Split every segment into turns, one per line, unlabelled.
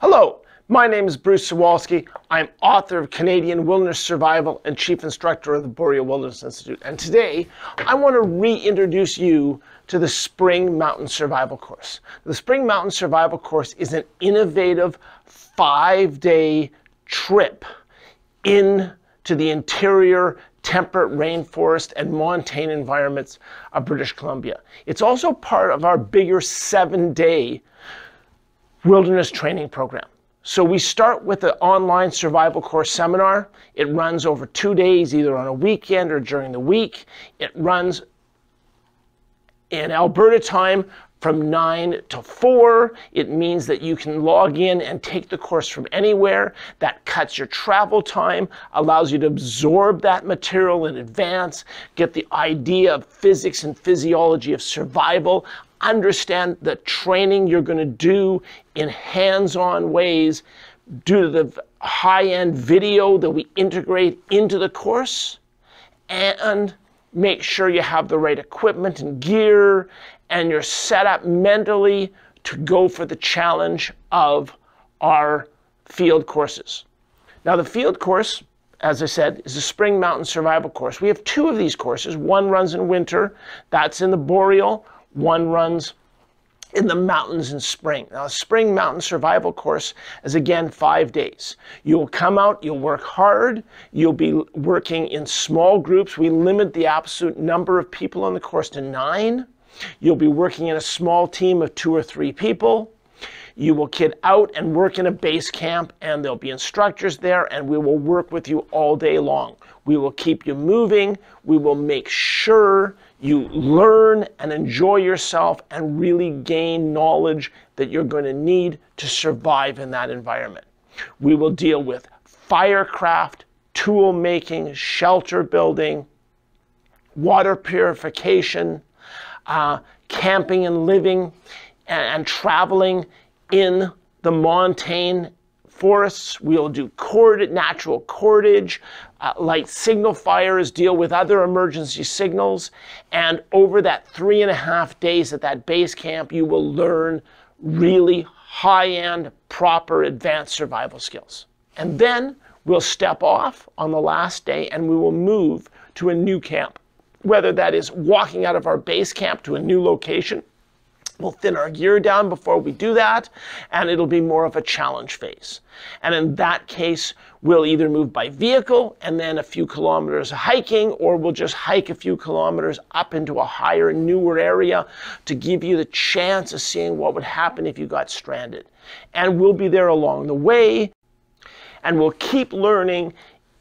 Hello, my name is Bruce Zawalsky. I'm author of Canadian Wilderness Survival and chief instructor of the Boreal Wilderness Institute. And today, I want to reintroduce you to the Spring Mountain Survival Course. The Spring Mountain Survival Course is an innovative five-day trip into the interior temperate rainforest and montane environments of British Columbia. It's also part of our bigger seven-day wilderness training program. So we start with the online survival core seminar. It runs over two days, either on a weekend or during the week. It runs in Alberta time from 9 to 4. It means that you can log in and take the course from anywhere. That cuts your travel time, allows you to absorb that material in advance, get the idea of physics and physiology of survival, understand the training you're going to do in hands-on ways due to the high-end video that we integrate into the course and make sure you have the right equipment and gear and you're set up mentally to go for the challenge of our field courses. Now the field course, as I said, is a Spring Mountain Survival course. We have two of these courses. One runs in winter, that's in the Boreal. One runs in the mountains in spring. Now, a spring mountain survival course is again five days. You'll come out, you'll work hard, you'll be working in small groups. We limit the absolute number of people on the course to nine. You'll be working in a small team of two or three people. You will get out and work in a base camp, and there'll be instructors there, and we will work with you all day long. We will keep you moving. We will make sure you learn and enjoy yourself and really gain knowledge that you're going to need to survive in that environment. We will deal with firecraft, tool making, shelter building, water purification, uh, camping and living and, and traveling in the montane forests. We'll do cord, natural cordage, uh, light signal fires, deal with other emergency signals. And over that three and a half days at that base camp, you will learn really high-end, proper, advanced survival skills. And then we'll step off on the last day and we will move to a new camp whether that is walking out of our base camp to a new location. We'll thin our gear down before we do that, and it'll be more of a challenge phase. And in that case, we'll either move by vehicle and then a few kilometers hiking, or we'll just hike a few kilometers up into a higher, newer area to give you the chance of seeing what would happen if you got stranded. And we'll be there along the way, and we'll keep learning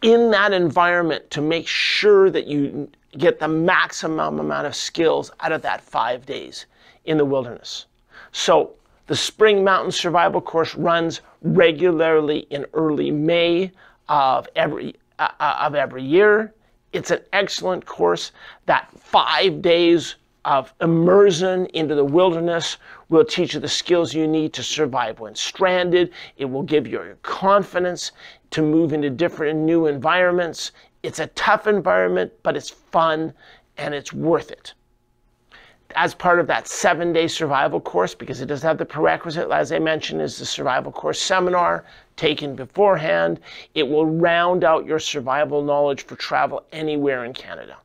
in that environment to make sure that you get the maximum amount of skills out of that five days in the wilderness. So the Spring Mountain Survival Course runs regularly in early May of every, uh, uh, of every year. It's an excellent course. That five days of immersion into the wilderness will teach you the skills you need to survive when stranded. It will give you your confidence to move into different new environments. It's a tough environment, but it's fun and it's worth it. As part of that seven day survival course, because it does have the prerequisite, as I mentioned, is the survival core seminar taken beforehand. It will round out your survival knowledge for travel anywhere in Canada.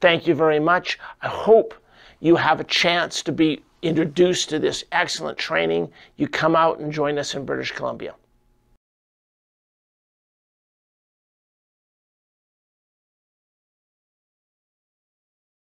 Thank you very much. I hope you have a chance to be introduced to this excellent training. You come out and join us in British Columbia.